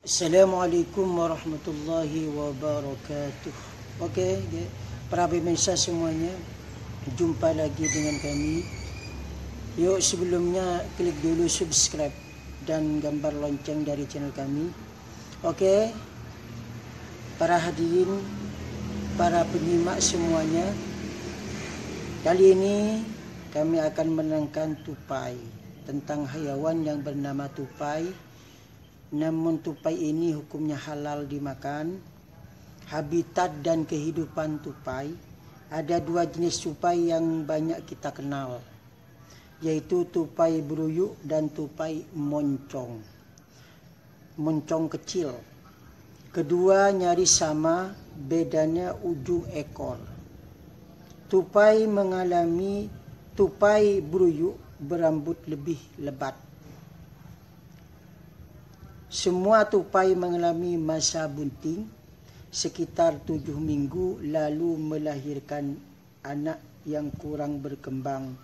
Assalamualaikum warahmatullahi wabarakatuh. Okey, para pemirsa semuanya, jumpa lagi dengan kami. Yuk sebelumnya klik dulu subscribe dan gambar lonceng dari channel kami. Okey. Para hadirin, para penyimak semuanya, kali ini kami akan menerangkan tupai tentang hayawan yang bernama tupai Namun tupai ini hukumnya halal dimakan. Habitat dan kehidupan tupai. Ada dua jenis tupai yang banyak kita kenal. Yaitu tupai beruyuk dan tupai moncong. Moncong kecil. Kedua nyaris sama, bedanya ujung ekor. Tupai mengalami tupai beruyuk berambut lebih lebat semua tupai mengalami masa bunting sekitar tujuh minggu lalu melahirkan anak yang kurang berkembang.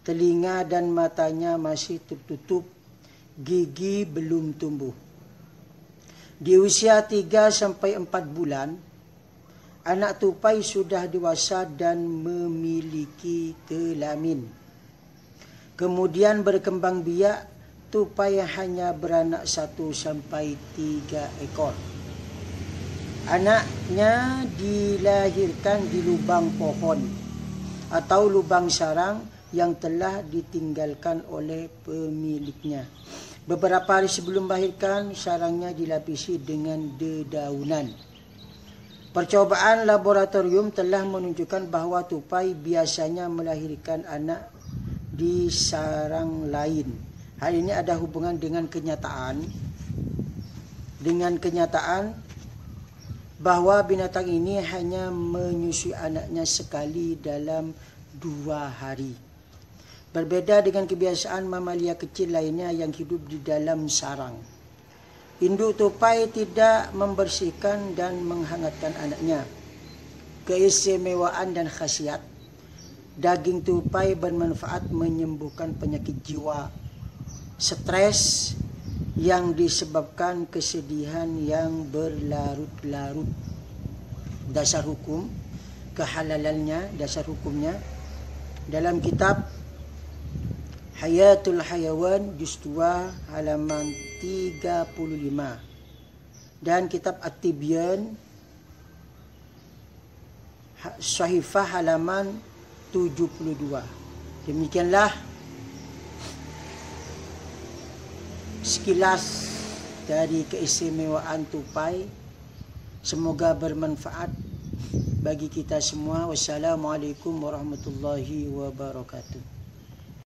Telinga dan matanya masih tertutup, gigi belum tumbuh. Di usia tiga sampai empat bulan, anak tupai sudah dewasa dan memiliki kelamin. Kemudian berkembang biak tupai hanya beranak satu sampai tiga ekor. Anaknya dilahirkan di lubang pohon atau lubang sarang yang telah ditinggalkan oleh pemiliknya. Beberapa hari sebelum melahirkan, sarangnya dilapisi dengan dedaunan. Percobaan laboratorium telah menunjukkan bahawa tupai biasanya melahirkan anak di sarang lain Hal ini ada hubungan dengan kenyataan dengan kenyataan bahawa binatang ini hanya menyusui anaknya sekali dalam dua hari. Berbeda dengan kebiasaan mamalia kecil lainnya yang hidup di dalam sarang. Induk tupai tidak membersihkan dan menghangatkan anaknya. Keistimewaan dan khasiat. Daging tupai bermanfaat menyembuhkan penyakit jiwa stres yang disebabkan kesedihan yang berlarut-larut. Dasar hukum kehalalannya dasar hukumnya. Dalam kitab Hayatul Hayawan juz 2 halaman 35 dan kitab At-Tibyan Sahifah halaman 72 demikianlah sekilas dari keistimewaan tupai semoga bermanfaat bagi kita semua. Wassalamualaikum warahmatullahi wabarakatuh